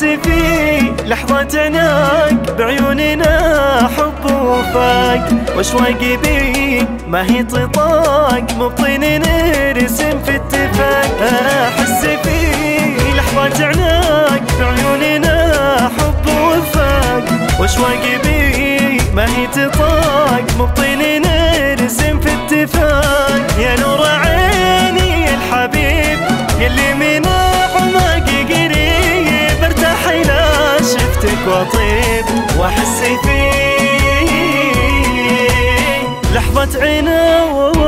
في لحظة عناق بعيوننا حب وفاق. واشواق بي ما هي تطاق مبطين نرسم في اتفاق. أحس في لحظة عناق بعيوننا حب وفاق. واشواق بي ما هي تطاق مبطين شفتك واطيب واحس في لحظة عناق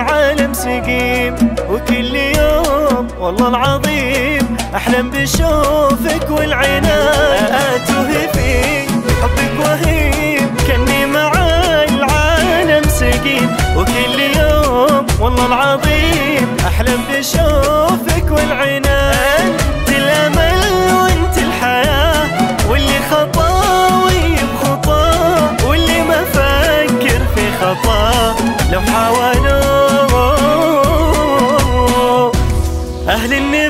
العالم سقيم وكل يوم والله العظيم أحلم بشوفك والعناية. أتوه في حبك وهيم كني مع العالم سقيم وكل يوم والله العظيم أحلم بشوفك والعناية. أنت الأمل وأنت الحياة واللي خطاوي بخطاه واللي ما فكر في خطاه لو حاولوا أهل النفاق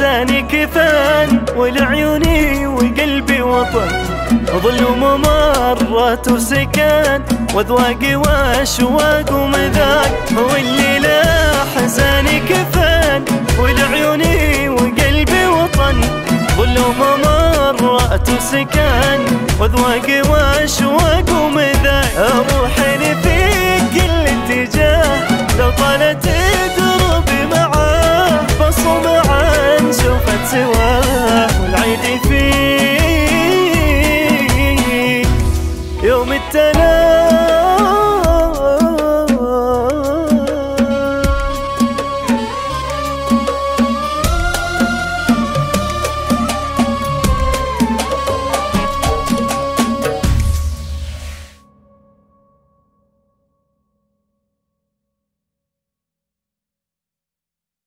أحزاني كفان ولعيوني وقلبي وطن. ظل وممرات وسكان واذواقي وأشواق ومذاق. والليلة أحزاني كفان ولعيوني وقلبي وطن. ظل وممرات وسكان واذواقي وأشواق ومذاق.